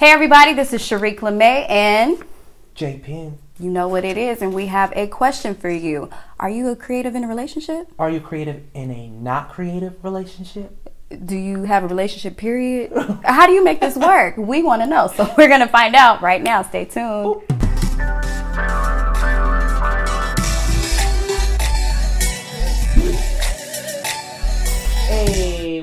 Hey everybody, this is Sharick LaMay and j.Pin. you know what it is and we have a question for you. Are you a creative in a relationship? Are you creative in a not creative relationship? Do you have a relationship period? How do you make this work? We want to know. So we're going to find out right now. Stay tuned. Hey,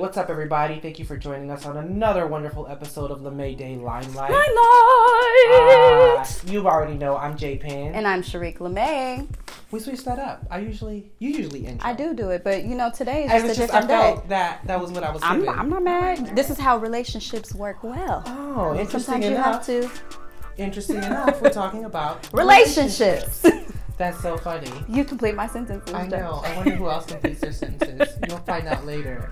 what's up, everybody? Thank you for joining us on another wonderful episode of the May Day Limelight. Highlight. Uh, you already know I'm j.Pin. and I'm Sharick LaMay. we switched that up. I usually, you usually intro. I do do it, but you know, today is just a just, I different day. felt that that was what I was I'm, given. I'm not mad. This is how relationships work well. Oh, interesting Sometimes you enough. have to. Interesting enough, we're talking about Relationships. That's so funny. you complete my sentences. I know. I wonder who else completes their sentences. You'll find out later.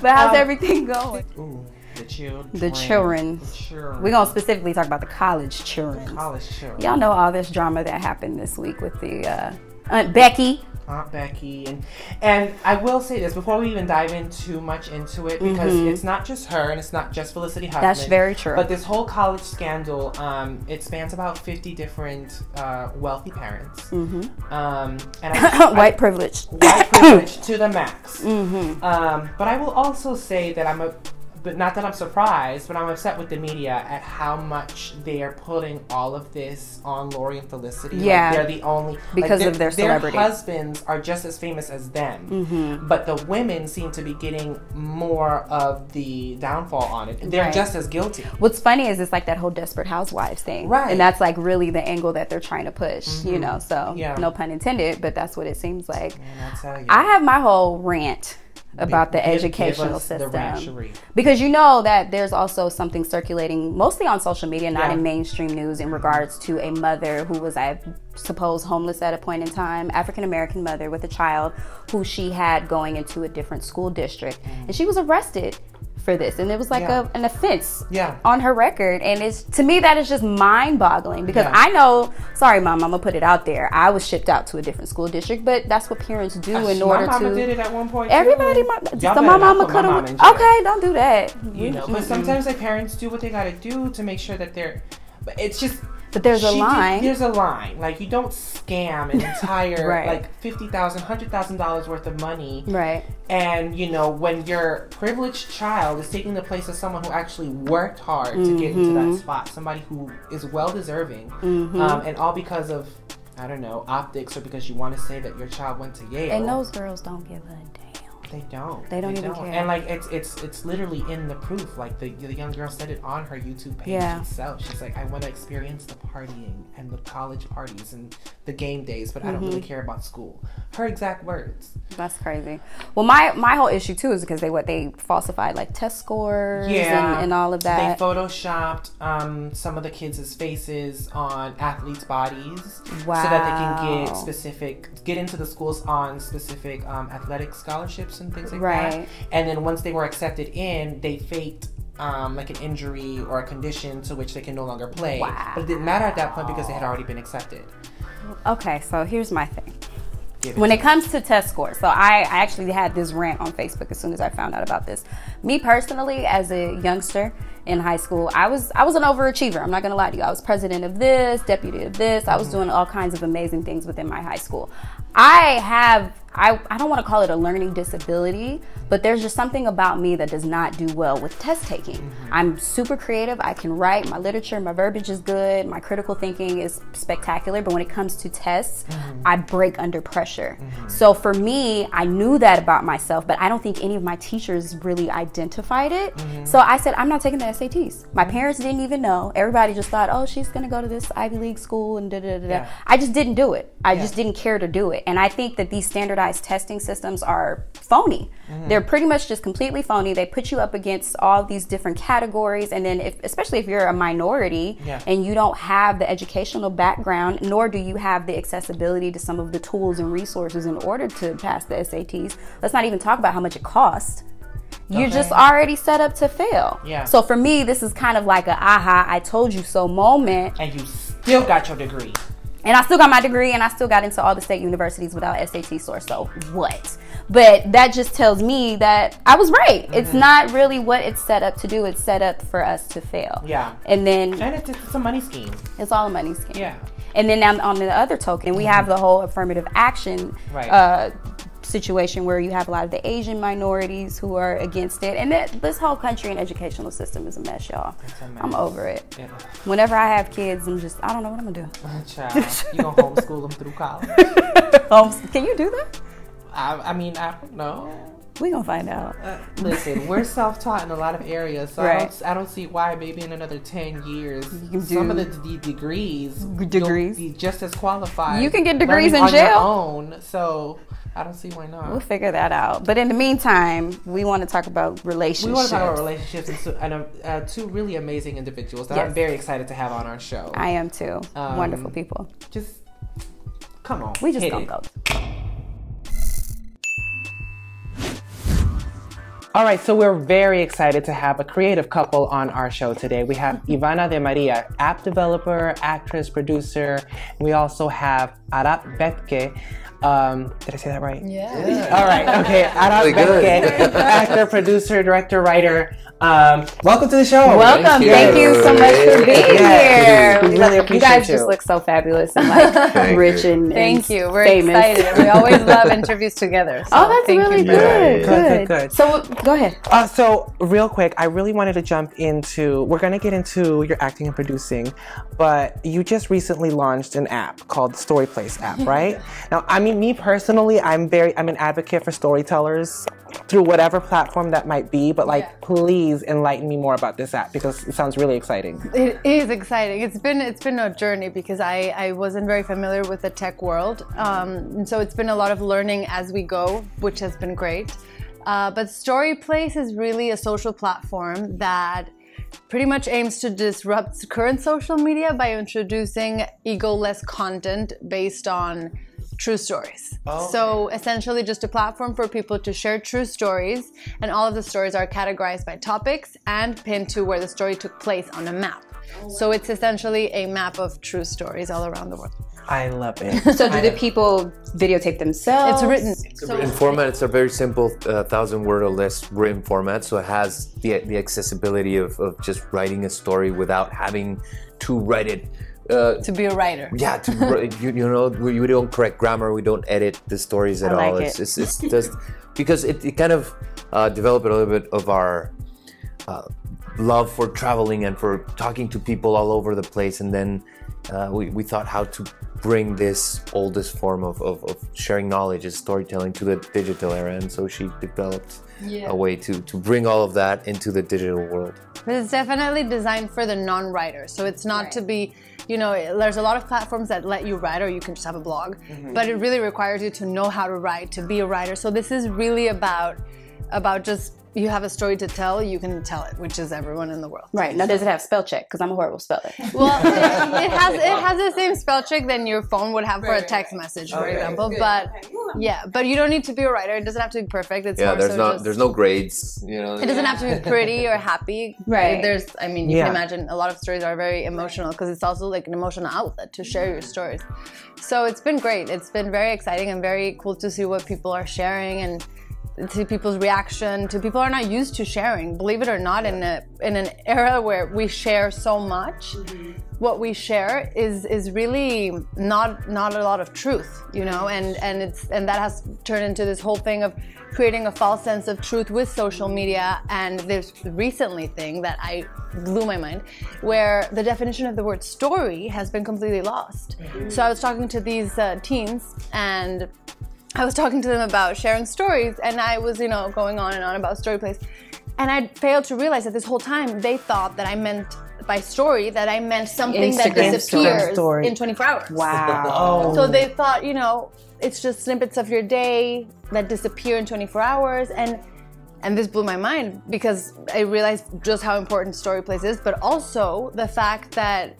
But how's Um, everything going? Ooh, the children. The children. The children. We're gonna specifically talk about the college children. college children. Y'all know all this drama that happened this week with the uh, Aunt Becky. Aunt Becky and and I will say this before we even dive in too much into it because Mhm. it's not just her and it's not just Felicity Huffman. That's very true. But this whole college scandal, um, it spans about fifty different uh, wealthy parents. hmm Um, and I, White privilege. White privilege to the max. hmm Um, but I will also say that I'm a, but not that I'm surprised, but I'm upset with the media at how much they are putting all of this on Lori and Felicity. Like, Yeah. they're the only like, Because of their celebrity. Their husbands are just as famous as them, hmm but the women seem to be getting more of the downfall on it. They're Right. just as guilty. What's funny is it's like that whole desperate housewives thing, Right. And that's like really the angle that they're trying to push, you Mhm. know. So Yeah. no pun intended, but that's what it seems like. And I tell you, I have my whole rant about the Give- give educational the system. rancherie. Because you know that there's also something circulating mostly on social media, not Yeah. in mainstream news, in regards to a mother who was, I suppose, homeless at a point in time, African American mother with a child who she had going into a different school district. Mm-hmm. And she was arrested for this. And it was like Yeah. a, an offense Yeah. on her record. And it's to me, that is just mind boggling because Yeah. I know, sorry, mom, I'm to put it out there. I was shipped out to a different school district, but that's what parents do uh, in my order mama to. did it at one point. Everybody, my, so my mama could have. Okay, don't do that. you know but Mm-mm. sometimes like parents do what they gotta do to make sure that they're but it's just But there's a she did- line. there's a line like you don't scam an entire Right. like fifty thousand hundred thousand dollars worth of money Right. and you know when your privileged child is taking the place of someone who actually worked hard to get into that spot somebody who is well deserving Mhm. um, and all because of I don't know optics or because you want to say that your child went to Yale And those girls don't give a damn. They don't. They don't even care. And like it's it's it's literally in the proof. Like the the young girl said it on her YouTube page Yeah. itself. She's like, I want to experience the partying and the college parties and the game days, but I don't Mm-hmm. really care about school. Her exact words. That's crazy. Well, my my whole issue too is because they what they falsified like test scores Yeah. and, and all of that. They photoshopped um, some of the kids' faces on athletes' bodies so that they can get specific, get into the schools on specific um, athletic scholarships and things like that. Right. And then once they were accepted in, they faked um, like an injury or a condition to which they can no longer play. Wow. But it didn't matter at that point because they had already been accepted. okay, so here's my thing. Give When it comes to test scores, so I, I actually had this rant on Facebook as soon as I found out about this. Me personally, as a youngster in high school, I was I was an overachiever. I'm not gonna lie to you. I was president of this, deputy of this. I was doing all kinds of amazing things within my high school. I have I, I don't want to call it a learning disability, but there's just something about me that does not do well with test taking. Mm-hmm. I'm super creative. I can write. My literature, my verbiage is good. My critical thinking is spectacular. But when it comes to tests, mm-hmm. I break under pressure. Mm-hmm. So for me, I knew that about myself, but I don't think any of my teachers really identified it. So I said, I'm not taking the SATs. My parents didn't even know. Everybody just thought, oh, she's going to go to this Ivy League school and da da da da. Yeah. I just didn't do it. I Yeah. just didn't care to do it. And I think that these standardized testing systems are phony. Mm-hmm. They're pretty much just completely phony. They put you up against all these different categories. And then, if, especially if you're a minority Yeah. and you don't have the educational background, nor do you have the accessibility to some of the tools and resources in order to pass the SATs, let's not even talk about how much it costs. You're Okay. just already set up to fail. Yeah. So for me, this is kind of like a aha, I told you so moment. And you still got your degree. And I still got my degree and I still got into all the state universities without SAT scores. So what? But that just tells me that I was right. Mm-hmm. It's not really what it's set up to do. It's set up for us to fail. Yeah. And then and it's, it's a money scheme. It's all a money scheme. Yeah. And then on, on the other token, we have the whole affirmative action Right. uh, situation where you have a lot of the Asian minorities who are against it. And that, this whole country and educational system is a mess, y'all. a mess. I'm over it. Yeah. Whenever I have kids, I'm just, I don't know what I'm going to do. Child, you gonna homeschool them through college? Can you do that? I, I mean, I don't know. We gonna find out. Uh, listen, we're self-taught in a lot of areas, so I, don't, I don't see why maybe in another ten years, can some of the d- degrees, degrees. be just as qualified. You can get degrees in on your jail. own, so I don't see why not. We'll figure that out. But in the meantime, we want to talk about relationships. we want to talk about relationships and, so, and uh, uh, two really amazing individuals that I'm very excited to have on our show. I am too. Um, Wonderful people. just come on, We just hit gonna it. go. All right, so we're very excited to have a creative couple on our show today. We have Ivana de Maria, app developer, actress, producer. We also have Arap Bethke. Um, did I say that right? Yeah. All right, okay. Arap Really good. Bethke, actor, producer, director, writer. Um, welcome to the show. Welcome. you. Thank you so much for being Yeah, here. we really appreciate You guys you. just look so fabulous and like rich you. and, and Thank you. We're famous. excited. We always love interviews together. so Oh, that's thank really you good. that. Good, Good. good, good. So go ahead. Uh, so, real quick, I really wanted to jump into. We're going to get into your acting and producing, but you just recently launched an app called the Story Place app, right? now, I mean, me personally, I'm very, I'm an advocate for storytellers through whatever platform that might be, but like, Yeah. Please enlighten me more about this app because it sounds really exciting. It is exciting. It's been it's been a journey because I, I wasn't very familiar with the tech world, um, and so it's been a lot of learning as we go, which has been great. Uh, but Story Place is really a social platform that pretty much aims to disrupt current social media by introducing ego-less content based on true stories. So essentially just a platform for people to share true stories and all of the stories are categorized by topics and pinned to where the story took place on a map. So it's essentially a map of true stories all around the world. I love it. So do the people videotape themselves? It's written. In format, it's a very simple uh, thousand word or less written format, so it has the, the accessibility of, of just writing a story without having to write it. Uh, To be a writer. yeah, to, you, you know, we, we don't correct grammar, we don't edit the stories at I like all. it. It's, it's, it's just because it, it kind of uh, developed a little bit of our uh, love for traveling and for talking to people all over the place. And then uh, we, we thought how to bring this oldest form of, of, of sharing knowledge as storytelling to the digital era. And so she developed a way to, to bring all of that into the digital world. But it's definitely designed for the non-writer. So it's not to be, you know, there's a lot of platforms that let you write or you can just have a blog, but it really requires you to know how to write, to be a writer. So this is really about about just you have a story to tell, you can tell it, which is everyone in the world. Right. Now does it have spell check? Because I'm a horrible speller. Well, it, it has it has the same spell check than your phone would have for a text message, for example. But yeah, but you don't need to be a writer. It doesn't have to be perfect. It's Yeah, there's so not just, there's no grades, you know. It doesn't have to be pretty or happy. Right. There's, I mean, you Yeah. can imagine a lot of stories are very emotional because it's also like an emotional outlet to share your stories. So it's been great. It's been very exciting and very cool to see what people are sharing and to people's reaction to people are not used to sharing believe it or not in a in an era where we share so much what we share is is really not not a lot of truth you know and and it's and that has turned into this whole thing of creating a false sense of truth with social media. And this recently thing that i blew my mind where the definition of the word story has been completely lost. So i was talking to these uh, teens and I was talking to them about sharing stories, and I was, you know, going on and on about Story Place. And I failed to realize that this whole time they thought that I meant by story that I meant something that Instagram disappears story. in 24 hours. Wow. So they thought, you know, it's just snippets of your day that disappear in 24 hours, and and this blew my mind because I realized just how important Story Place is, but also the fact that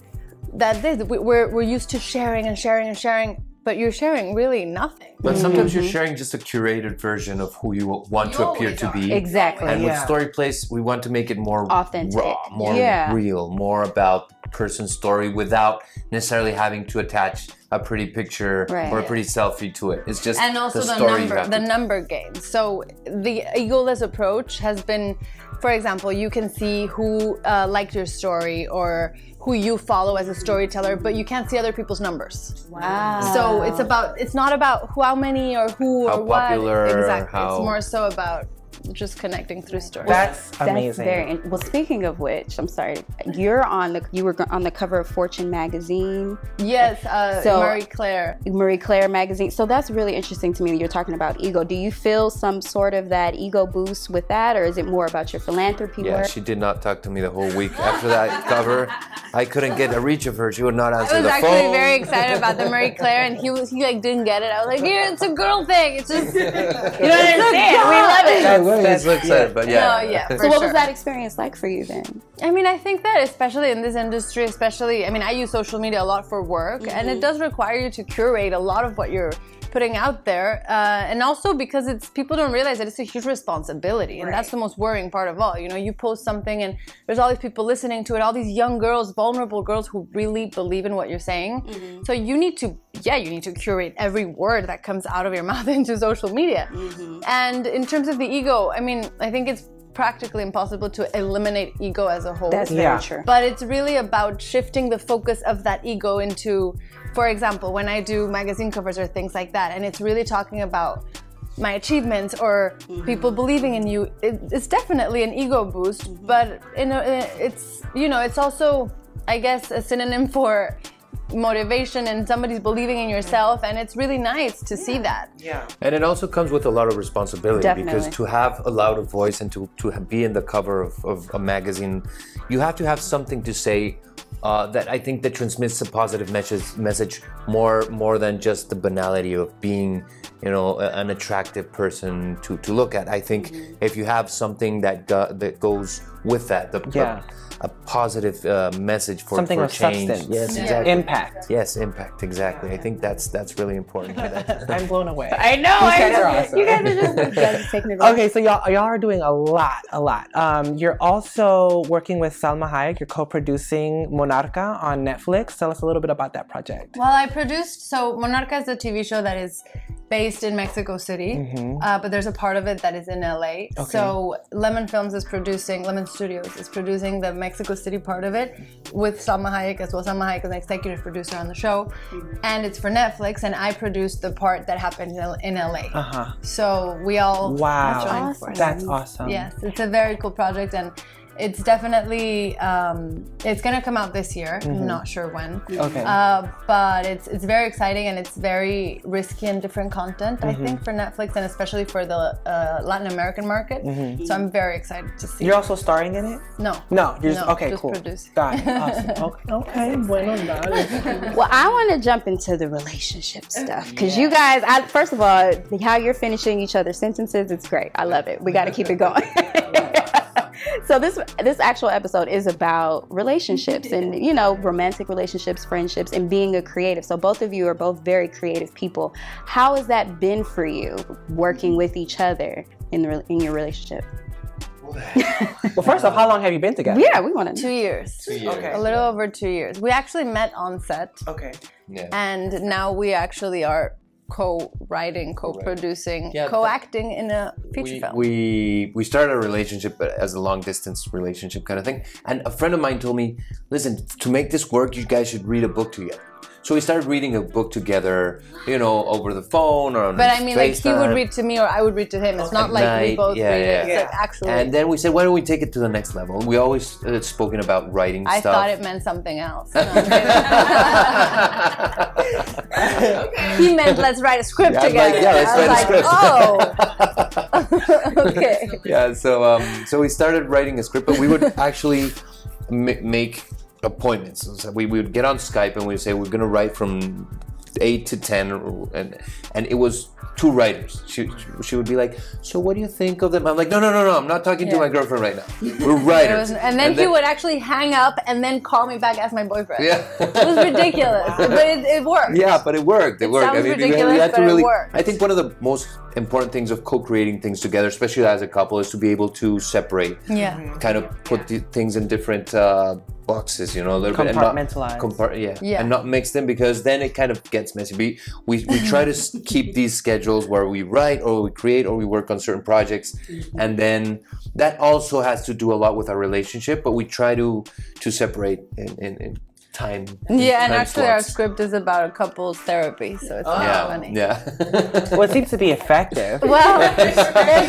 that this, we're we're used to sharing and sharing and sharing, but you're sharing really nothing. But sometimes you're Mm-hmm. sharing just a curated version of who you want to appear to be. Exactly. And with Yeah. Story Place, we want to make it more Authentic. raw, more Yeah. real, more about person's story without necessarily having to attach a pretty picture Right. or a pretty selfie to it. It's just and also the the, story you number have the number game so the egoless approach has been for example you can see who uh, liked your story or who you follow as a storyteller but you can't see other people's numbers. Wow. so it's about it's not about how many or who How or what. popular, exactly. How- it's more so about just connecting through stories That's That's amazing. very well. Speaking of which, I'm sorry, you're on the you were on the cover of Fortune magazine, yes uh, So- marie claire Marie Claire magazine. So that's really interesting to me. You're talking about ego. Do you feel some sort of that ego boost with that, or is it more about your philanthropy Yeah, work? she did not talk to me the whole week after that cover. I couldn't get a reach of her. She would not answer I was the actually phone. very excited about the Marie Claire, and he was he like didn't get it. I was like, "Yeah, it's a girl thing. It's just you don't understand. We love it." That's, so excited, but yeah. No, yeah, so what sure. was that experience like for you then? I mean, I think that especially in this industry, especially, I mean, I use social media a lot for work, and it mm-hmm. does require you to curate a lot of what you're putting out there, uh, and also because it's people don't realize that it's a huge responsibility, and that's the most worrying part of all. You know, you post something, and there's all these people listening to it, all these young girls, vulnerable girls who really believe in what you're saying. So you need to, yeah, you need to curate every word that comes out of your mouth into social media. And in terms of the ego, I mean, I think it's practically impossible to eliminate ego as a whole. That's Yeah. very true. But it's really about shifting the focus of that ego into, for example, when I do magazine covers or things like that, and it's really talking about my achievements or people believing in you. It, it's definitely an ego boost, but in a, it's you know it's also I guess a synonym for motivation and somebody's believing in yourself, and it's really nice to see that. Yeah. And it also comes with a lot of responsibility because to have a louder voice and to, to be in the cover of, of a magazine, you have to have something to say uh, that I think that transmits a positive message, message more more than just the banality of being, you know, a- an attractive person to, to look at. I think if you have something that go, that goes with that, the, Yeah. a, a positive uh, message for, Something for of change. substance. Yes, Yeah. exactly. Impact. Yes, impact. Exactly. I think that's that's really important. For that. I'm blown away. I know. These guys know. are awesome. You guys are just, you guys are taking it away. Okay, so y'all y'all are doing a lot, a lot. Um, you're also working with Salma Hayek. You're co-producing Monarca on Netflix. Tell us a little bit about that project. Well, I produced so Monarca is a TV show that is based in Mexico City, uh, but there's a part of it that is in LA. So Lemon Films is producing, Lemon Studios is producing the Mexico City part of it with Salma Hayek as well. Salma Hayek is an executive producer on the show, and it's for Netflix. And I produced the part that happened in LA. Uh huh. So we all Wow, that's awesome. Yes, it's a very cool project, and it's definitely um, it's gonna come out this year. I'm not sure when. Okay. Uh, but it's it's very exciting and it's very risky and different content. I think for Netflix and especially for the uh, Latin American market. So I'm very excited to see. You're also starring in it. no, No, you're just No, okay. just cool. producing. Got it. Awesome. Okay. Okay. Bueno, dale. Well, I want to jump into the relationship stuff because you guys, I, first of all, how you're finishing each other's sentences, it's great. I love it. We got to keep it going. so this this actual episode is about relationships and you know romantic relationships, friendships, and being a creative. So both of you are both very creative people. How has that been for you working with each other in the in your relationship? well, first off, how long have you been together? Yeah, we want to. two years. Okay. A little over two years. We actually met on set, Okay. yeah. and now we actually are co-writing, co-producing, Yeah, co-acting in a feature we, film. we we started a relationship as a long distance relationship kind of thing. And a friend of mine told me listen to make this work you guys should read a book together so we started reading a book together you know over the phone or on But I mean, like he would read to me or I would read to him. It's not At like we both yeah, read it. yeah. It's like actually. and then we said why don't we take it to the next level we always uh, spoken about writing I stuff thought it meant something else. No, he meant let's write a script Yeah, together. like, yeah, let's I was write a like, script. Oh, okay. yeah so um so we started writing a script but we would actually make appointments so we, we would get on skype and we'd say we're going to write from 8 to 10 or- and and it was two writers. She, she would be like, "So what do you think of them?" I'm like, "No, no, no, no. I'm not talking to my girlfriend right now. We're writers." was- and then he would actually hang up and then call me back as my boyfriend. Yeah. It was ridiculous, but it, it worked. Yeah, but it worked. It, It worked. we- we ridiculous, had to really. worked. I think one of the most important things of co-creating things together, especially as a couple, is to be able to separate, Yeah. kind of put the things in different uh, boxes. You know, a little bit and not Compartmentalize. yeah, Yeah. and not mix them because then it kind of gets messy. We we, we try to keep these schedules where we write or we create or we work on certain projects, mm-hmm. and then that also has to do a lot with our relationship. But we try to to separate in in, in time. Yeah, and time actually, our script is about a couple's therapy, so it's kind of yeah, funny. yeah. Well, it seems to be effective. Well, it's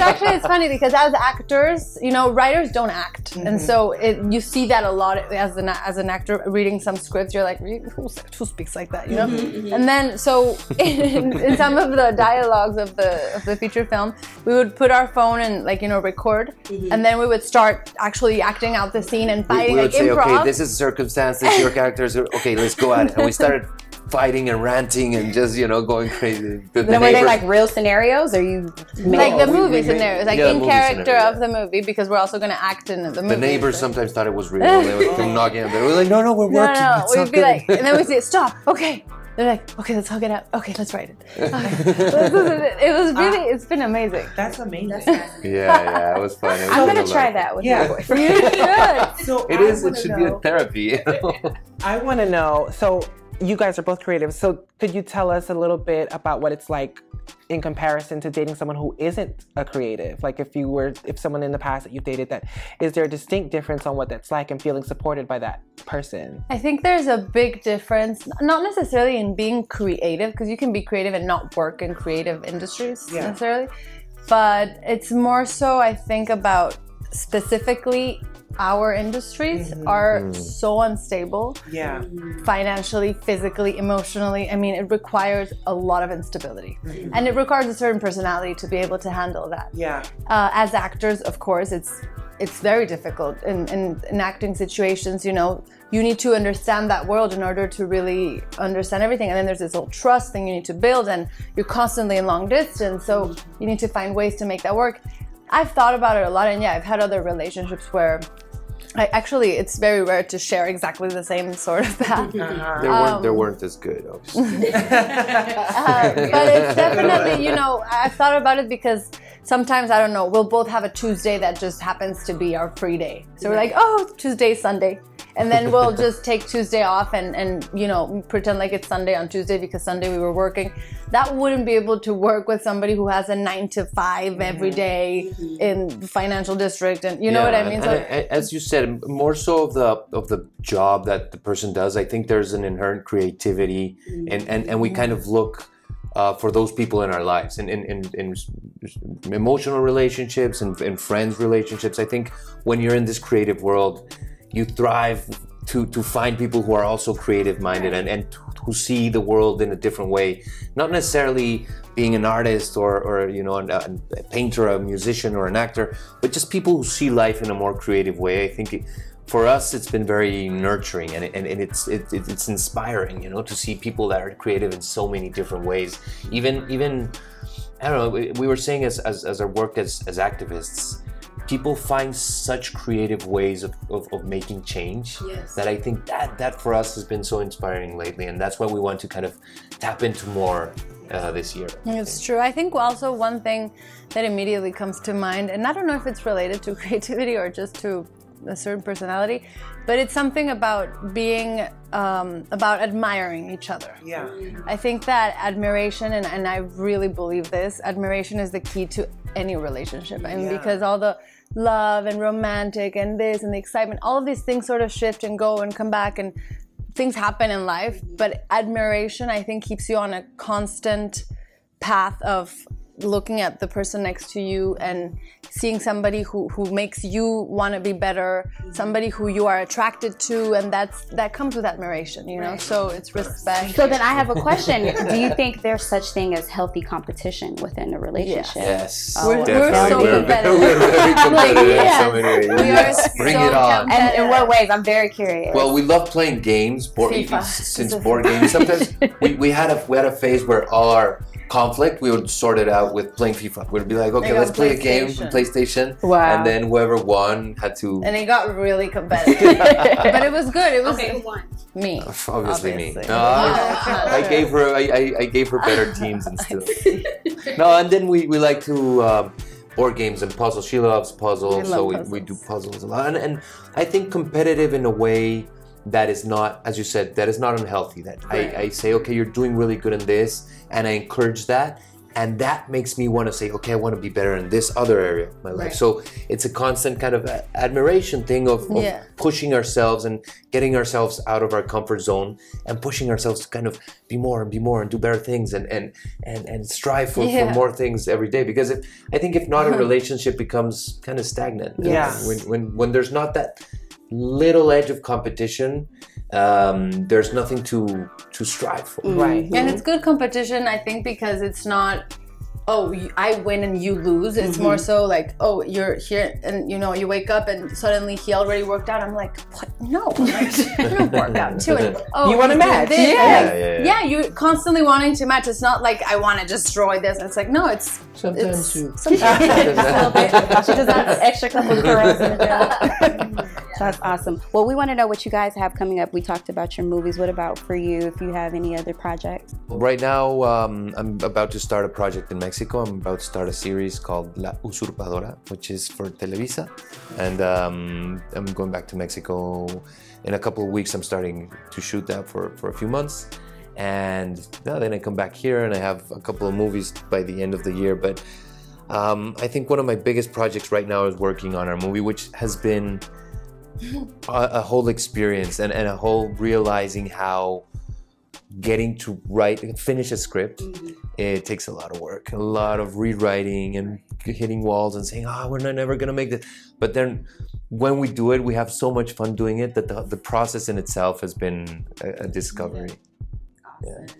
actually it's funny because as actors, you know, writers don't act, and mm-hmm. so it, you see that a lot as an as an actor reading some scripts. You're like, who, who speaks like that, you know? Mm-hmm, mm-hmm. And then so in, in some of the dialogues of the of the feature film, we would put our phone and like you know record, and then we would start actually acting out the scene and we, fighting we would like say, improv. okay, this is circumstance, this is your characters. Okay, let's go at it. And we started fighting and ranting and just you know going crazy. The, the Then were they like real scenarios, or you made like the we- movie we- scenarios, like yeah, in character scenario, of the movie, because we're also going to act in the movie. the neighbors so- sometimes thought it was real. They would come knocking on the door. We're like, no, no, we're No, working. no, no. We'd not be good." like, and then we say, stop. Okay. They're like, okay, let's hug it out. Okay, let's write it. Okay. it was ah. really, it's been amazing. That's amazing. yeah, yeah, it was fun. It was I'm gonna try learn. that with Yeah. my boyfriend. You should. So It I is. It wanna should be a therapy. I want to know. So you guys are both creative. So could you tell us a little bit about what it's like in comparison to dating someone who isn't a creative? Like if you were, if someone in the past that you've dated that, is there a distinct difference on what that's like and feeling supported by that person? I think there's a big difference, not necessarily in being creative, because you can be creative and not work in creative industries Yeah. necessarily, but it's more so, I think, about specifically our industries mm-hmm. are mm-hmm. so unstable. Yeah. financially, physically, emotionally. I mean, it requires a lot of instability, mm-hmm. and it requires a certain personality to be able to handle that. Yeah. Uh, as actors, of course, it's it's very difficult in, in, in acting situations. You know, you need to understand that world in order to really understand everything. And then there's this whole trust thing you need to build, and you're constantly in long distance, so you need to find ways to make that work. I've thought about it a lot, and yeah, I've had other relationships where. I, actually, it's very rare to share exactly the same sort of path. They weren't. Um, they weren't as good, obviously. Uh, but it's definitely, you know, I've thought about it because sometimes I don't know, we'll both have a Tuesday that just happens to be our free day. So we're like, oh, Tuesday, Sunday. And then we'll just take Tuesday off and, and you know pretend like it's Sunday on Tuesday because Sunday we were working. That wouldn't be able to work with somebody who has a nine to five every day in the financial district and you know what I mean. and- So and I- as you said, more so of the of the job that the person does. I think there's an inherent creativity, and and and we kind of look. Uh, for those people in our lives, in in, in, in emotional relationships and, and friends relationships, I think when you're in this creative world, you thrive to to find people who are also creative minded and, and who see the world in a different way. Not necessarily being an artist or, or you know a, a painter, a musician, or an actor, but just people who see life in a more creative way. I think. It, for us, it's been very nurturing and, and, and it's it, it- it's inspiring, you know, to see people that are creative in so many different ways. Even even I don't know. We, we were saying as, as, as our work as, as activists, people find such creative ways of, of, of making change that I think that that for us has been so inspiring lately, and that's why we want to kind of tap into more uh, this year. It's true. I think also one thing that immediately comes to mind, and I don't know if it's related to creativity or just to a certain personality, but it's something about being, um, about admiring each other. Yeah. I think that admiration, and, and I really believe this, admiration is the key to any relationship. I mean, Yeah. because all the love and romantic and this and the excitement, all of these things sort of shift and go and come back, and things happen in life. But admiration, I think, keeps you on a constant path of looking at the person next to you and seeing somebody who, who makes you want to be better mm-hmm. somebody who you are attracted to and that's that comes with admiration you know so it's respect So then I have a question. Do you think there's such thing as healthy competition within a relationship? Yes, oh. We're- we're so we're, competitive. we're very competitive in yes, so many ways. we are Yes, Bring so it on. And in what ways? I'm very curious. Well, we love playing games. Board, since board games, sometimes we, we had a we had a phase where all our conflict, we would sort it out with playing FIFA. We'd be like, okay, let's play a game on PlayStation. Wow. And then whoever won had to. and it got really competitive. but it was good. It was Okay, who won? me. Obviously, me. No, I, I gave her. I, I, I gave her better teams and stuff. no, and then we, we like to um, board games and puzzles. She loves puzzles, I so love we, we do puzzles. puzzles a lot. And, and I think competitive in a way that is not, as you said, that is not unhealthy. That I, I say, okay, you're doing really good in this, and I encourage that. And that makes me want to say, okay, I want to be better in this other area of my life. Right. So it's a constant kind of admiration thing of, of Yeah. pushing ourselves and getting ourselves out of our comfort zone and pushing ourselves to kind of be more and be more and do better things and and and, and strive for, Yeah. for more things every day because if, I think if not a uh-huh. relationship becomes kind of stagnant Yeah. when when when there's not that little edge of competition um, there's nothing to to strive for mm-hmm. Right. And it's mm-hmm. good competition, I think, because it's not, oh, I win and you lose. It's more mm-hmm. so like, oh, you're here and you know, you wake up and suddenly he already worked out. I'm like, what? No, I'm like, I'm gonna work out too. And, oh, You wanna match. Yeah. Yeah, yeah, yeah. yeah, you're constantly wanting to match. It's not like I want to destroy this. It's like, no, it's sometimes it's, you sometimes she just has an extra couple of curls in the That's awesome. Well, we want to know what you guys have coming up. We talked about your movies. What about for you? If you have any other projects? Right now, um, I'm about to start a project in Mexico. I'm about to start a series called La Usurpadora, which is for Televisa. And um, I'm going back to Mexico in a couple of weeks. I'm starting to shoot that for, for a few months. And yeah, then I come back here and I have a couple of movies by the end of the year. But um, I think one of my biggest projects right now is working on our movie, which has been a, a whole experience and, and a whole realizing how getting to write finish a script mm-hmm. it takes a lot of work a lot of rewriting and hitting walls and saying oh we're not never gonna make this. But then when we do it we have so much fun doing it that the, the process in itself has been a, a discovery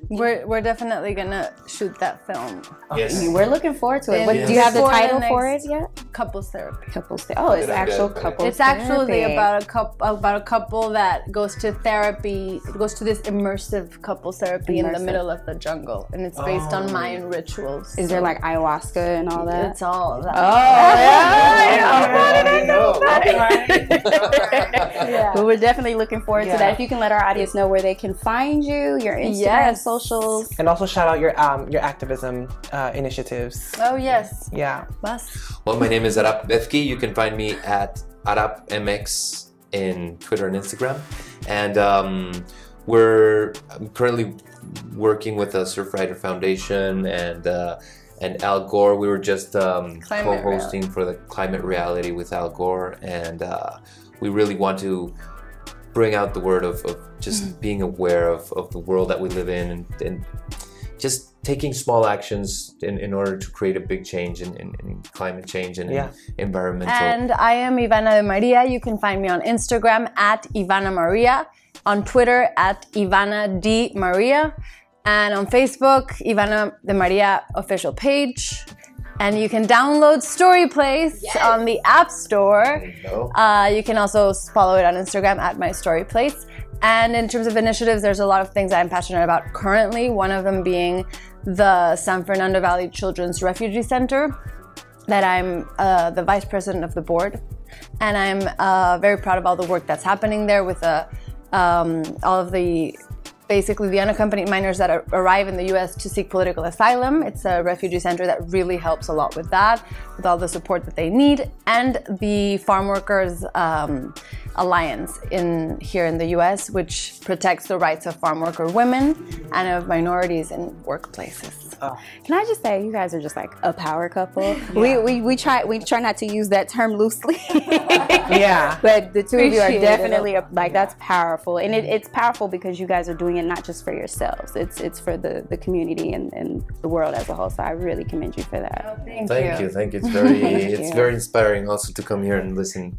we're we're definitely gonna shoot that film. yes We're looking forward to it. And What, do you have the before the title for it next- yet? Couples therapy. Couples. therapy. oh, it's Yeah, actual yeah, yeah. couples. It's actually about a couple about a couple that goes to therapy, goes to this immersive couples therapy in the middle of the jungle, and it's based on Mayan rituals. Is there like ayahuasca and all that? It's all of that. Oh, but we're definitely looking forward to that. If you can let our audience know where they can find you, your Instagram, Yes. socials. And also shout out your um your activism uh, initiatives. Oh yes, Yeah. Bas. well my name is arap Bethke you can find me at arapmx in twitter and instagram and um, we're I'm currently working with the surfrider foundation and uh, and Al Gore. We were just um, co-hosting for the climate reality with Al Gore, and uh, we really want to bring out the word of, of just mm-hmm. being aware of, of the world that we live in and, and just taking small actions in, in order to create a big change in, in, in climate change and Yeah. environmental. And I am Ivana de Maria. You can find me on Instagram at Ivana Maria, on Twitter at Ivana D Maria, and on Facebook, Ivana de Maria official page. And you can download Story Place on the App Store. you? Uh, you can also follow it on Instagram at My Story Place. And in terms of initiatives, there's a lot of things I'm passionate about currently. One of them being the San Fernando Valley Children's Refugee Center, that I'm uh, the vice president of the board, and I'm uh, very proud of all the work that's happening there with uh, um, all of the basically the unaccompanied minors that ar- arrive in the U.S. to seek political asylum. It's a refugee center that really helps a lot with that, with all the support that they need, and the Farm Workers um, Alliance in here in the U.S., which protects the rights of farm worker women and of minorities in workplaces. Can I just say, you guys are just like a power couple. We, we we try we try not to use that term loosely. Yeah. But the two of you are definitely a, like that's powerful, and it, it's powerful because you guys are doing it not just for yourselves. It's it's for the the community and, and the world as a whole. So I really commend you for that. Thank, Thank you. Thank you. It's very it's you. very inspiring also to come here and listen.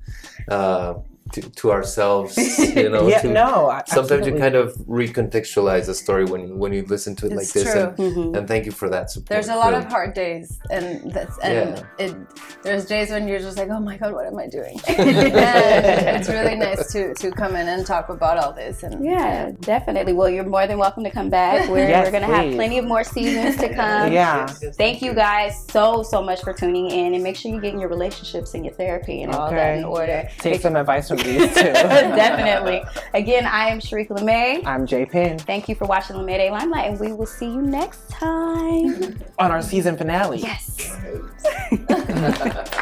Uh, to, to ourselves. You know, yeah, to- no. I- Sometimes you kind of recontextualize a story when when you listen to it like It's this, true. and, and thank you for that support. There's a lot really. of hard days, and that's and Yeah. it. There's days when you're just like, oh my god, what am I doing? and it's really nice to to come in and talk about all this. And Yeah, definitely. Well, you're more than welcome to come back. We're, Yes, we're going to have plenty of more seasons to come. Yeah. Thank you guys so, so much for tuning in. And make sure you get in your relationships and your therapy and all that in order. Take some advice from these two. Definitely. Again, I am Sharick LaMay. I'm j.Pin Thank you for watching LaMay Day Limelight, and we will see you next time. on our season finale. Yes.